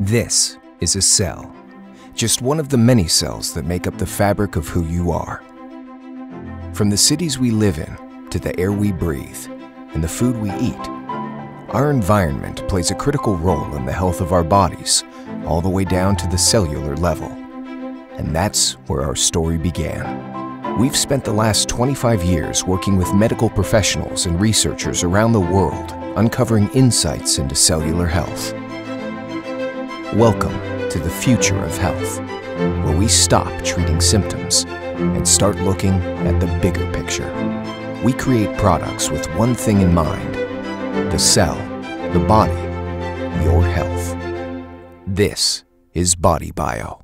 This is a cell, just one of the many cells that make up the fabric of who you are. From the cities we live in, to the air we breathe, and the food we eat, our environment plays a critical role in the health of our bodies, all the way down to the cellular level. And that's where our story began. We've spent the last 25 years working with medical professionals and researchers around the world, uncovering insights into cellular health. Welcome to the future of health, where we stop treating symptoms and start looking at the bigger picture. We create products with one thing in mind the cell, the body, your health. This is BodyBio.